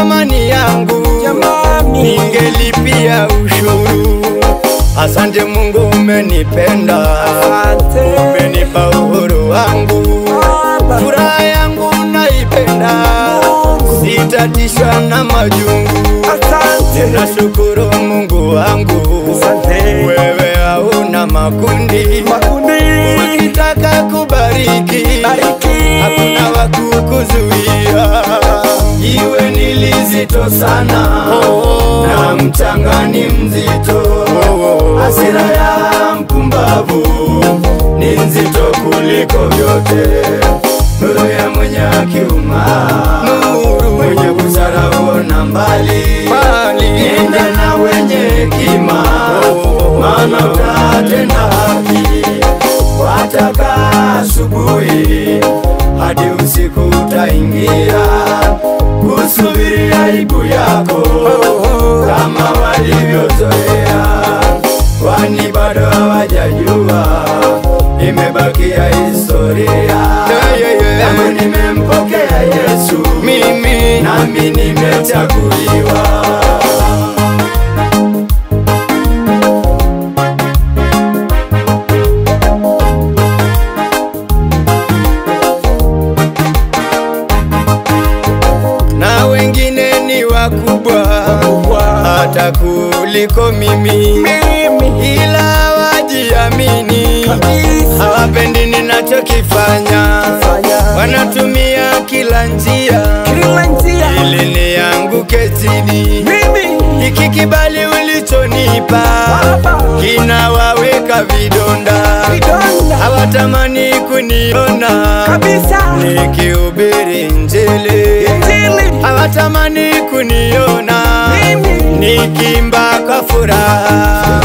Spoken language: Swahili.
amani yangu, ningelipia ushuru. Asante Mungu, umenipenda, umenipa uhuru wangu, furaha yangu naipenda, sitatishwa na majungu. Asante. Nashukuru Mungu wangu, wewe hauna makundi, Makundi. ukitaka kubariki Bariki. hakuna wa kukuzuia. Iwe ni sana. Na mchanga ni mzito, hasira ya mpumbavu ni nzito kuliko vyote. Nuru ya mwenye akiuma, mwenye busara huona mbali, nenda na wenye hekima, maana utatenda haki. Wataka asubuhi hadi usiku utaingia kusubiri aibu yako kama walivyozoea, kwani bado hawajajua imebakia historia. Tangu nimempokea Yesu mimi nami nimechaguliwa. Hata kuliko mimi, ila wajiamini, hawapendi ninachokifanya, Fanya. wanatumia kila njia. Kila njia. ili nianguke chini. Mimi. Hiki kibali ulichonipa. Kinawaweka vidonda, hawatamani kuniona. Kabisa. nikihubiri Injili. hawatamani kuniona Mimi. nikimba kwa furaha